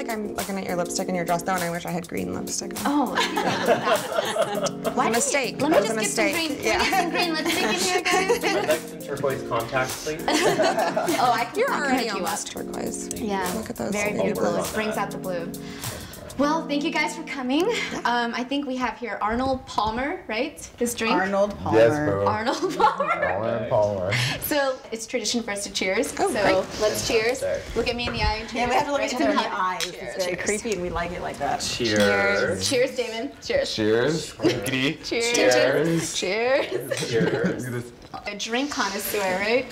like I'm looking at your lipstick and your dress though, and I wish I had green lipstick. On. Oh, Why a mistake. Let me was just a get some mistake. green, Yeah. can we get some green lipstick in here, guys? I'd turquoise contacts, please. Oh, I can, You're I can already hook you up. turquoise. Yeah, Look at those very little beautiful. It brings out the blue. Well, thank you guys for coming. Um, I think we have here Arnold Palmer, right? His drink. Arnold Palmer. Yes, bro. Arnold Palmer. Palmer, Palmer. So it's tradition for us to cheers. Oh, so great. let's cheers. Look at me in the eye and cheers. Yeah, we have to look Right each other in the hug. eyes. It's very creepy, and we like it like that. Cheers. Cheers, Daven. Cheers. Cheers. Quickly. Cheers. Cheers. Cheers. Cheers. A drink connoisseur, right?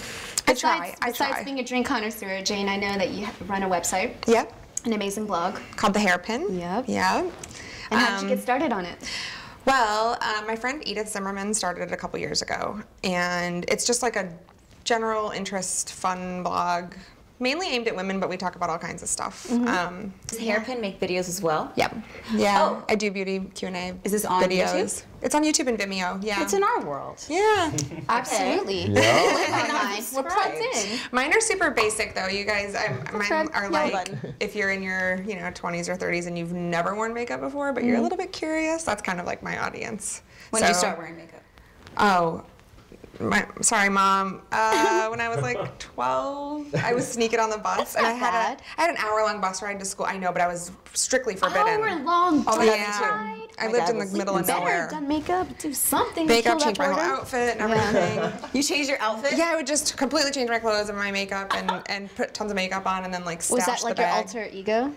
I Besides, try, I besides try. being a drink connoisseur, Jane, I know that you run a website, Yep. An amazing blog. Called the Hairpin. Yep. Yeah. And how did you Um, get started on it? Well, uh, my friend Edith Zimmerman started it a couple years ago, and it's just like a general interest, fun blog, mainly aimed at women, but we talk about all kinds of stuff. Mm-hmm. Um, Does Hairpin make videos as well? yep. Yeah. Oh. I do beauty Q and A. Is this on videos. YouTube? It's on YouTube and Vimeo. Yeah. It's in our world. yeah. Absolutely. Yeah. Online. We're plugged in. Mine are super basic though. You guys, I, mine Fred, are like button. if you're in your you know 20s or 30s and you've never worn makeup before, but Mm-hmm. you're a little bit curious. That's kind of like my audience. When did you start wearing makeup? Oh, my, sorry, mom. Uh, when I was like 12, I was sneaking on the bus, and I had bad. a, I had an hour-long bus ride to school. I know, but I was strictly forbidden. Hour long Oh bus God, me too. ride. I My lived in the middle of sleeping Better nowhere. done makeup, do something. to Makeup, kill that change my whole outfit and Yeah. everything. You changed your outfit? Yeah, I would just completely change my clothes and my makeup and, and put tons of makeup on and then like stash Was that like the your bag. alter ego?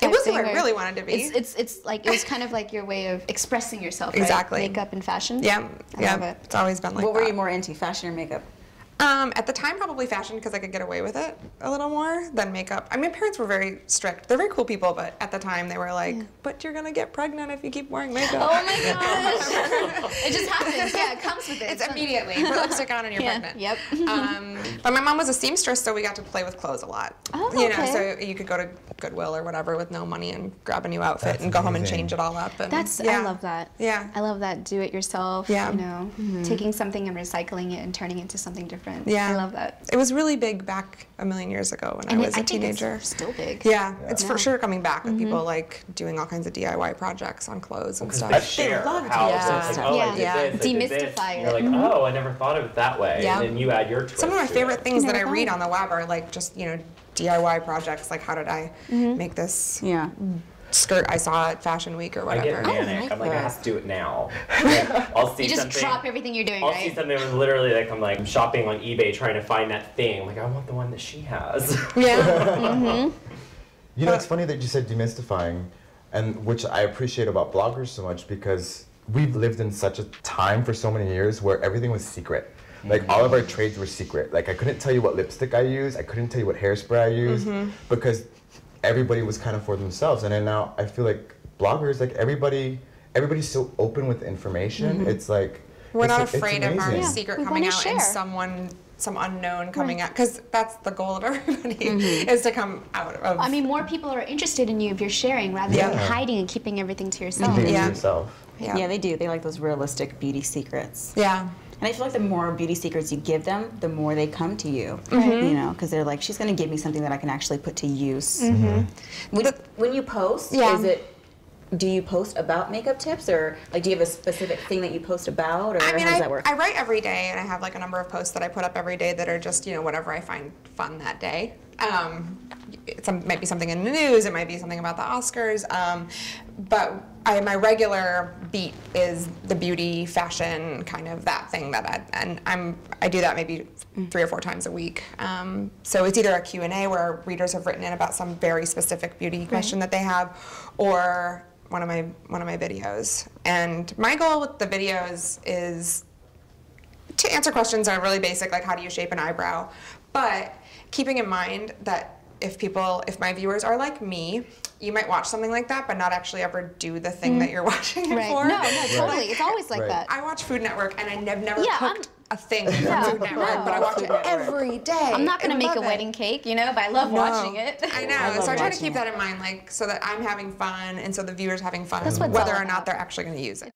It was thing, who I really wanted to be. It's, it's it's like it was kind of like your way of expressing yourself. right? Exactly. Makeup and fashion. yeah, I yeah. love it. It's always been like What were you more into, fashion or makeup? Um, at the time, probably fashion because I could get away with it a little more than makeup. I mean, parents were very strict. They're very cool people, but at the time they were like, "But you're gonna get pregnant if you keep wearing makeup." Oh my gosh! it just happens. Yeah, it comes with it. It's immediately put lipstick on and you're Yeah, pregnant. yep. Um, but my mom was a seamstress, so we got to play with clothes a lot. Oh, you know, okay. so you could go to Goodwill or whatever with no money and grab a new outfit That's and go home and change it all up. And, That's yeah. I love that. Yeah. I love that. Do it yourself. Yeah. You know, taking something and recycling it and turning it into something different. Yeah. I love that. It was really big back a million years ago when And I it- was a think teenager. It's still big. Yeah, it's for sure coming back with mm-hmm. people like doing all kinds of DIY projects on clothes and They stuff. share love how to it's do like, stuff. oh, Yeah. I Yeah. this, I did. Demystify And You're it. like, oh, I never thought of it that way. Yeah. And then you add your twist Some of my favorite it. things that I read on the web are like just you know DIY projects. Like how did I mm-hmm. make this Yeah. Skirt I saw at Fashion Week or whatever. I get whatever? manic. my I'm like, I have to do it now. Like, I'll see You just something. drop everything you're doing, I'll right? see something and literally like I'm like shopping on eBay trying to find that thing. I'm like, I want the one that she has. Yeah, mm-hmm. You know, it's funny that you said demystifying, and which I appreciate about bloggers so much because we've lived in such a time for so many years where everything was secret. Like all of our trades were secret. Like I couldn't tell you what lipstick I use. I couldn't tell you what hairspray I use because everybody was kind of for themselves. And then now I feel like bloggers, like everybody, everybody's so open with information. Mm-hmm. It's like we're it's- not afraid of our. Yeah, secret we coming wanna out and someone some unknown coming out because that's the goal of everybody mm-hmm. is to come out of. I mean, more people are interested in you if you're sharing rather than hiding and keeping everything to yourself. Keeping it to yourself. yeah, Yeah, they do. They like those realistic beauty secrets. yeah. And I feel like the more beauty secrets you give them, the more they come to you. Mm-hmm. You know, because they're like, she's going to give me something that I can actually put to use. When, when you post, Yeah. is it? Do you post about makeup tips, or like, do you have a specific thing that you post about, or I mean, how does I, that work? I write every day, and I have like a number of posts that I put up every day that are just you know whatever I find fun that day. Um, it some, might be something in the news, it might be something about the Oscars, um, but I, my regular beat is the beauty, fashion, kind of that thing that I, and I'm I do that maybe three or four times a week. Um, so it's either a Q and A where readers have written in about some very specific beauty question that they have, or one of my one of my videos. And my goal with the videos is to answer questions that are really basic, like how do you shape an eyebrow, but keeping in mind that if people, if my viewers are like me, you might watch something like that, but not actually ever do the thing that mm. you're watching it Right. for. No, no, totally. It's always like Right. that. I watch Food Network and I have never Yeah, I'm- cooked a thing from Yeah, Food Network, no. but I watch it every day. I'm not gonna I make a it. wedding cake, you know, but I love watching it. I know. I so I try to keep it. that in mind, like so that I'm having fun and so the viewers having fun, That's whether or not about. they're actually going to use it.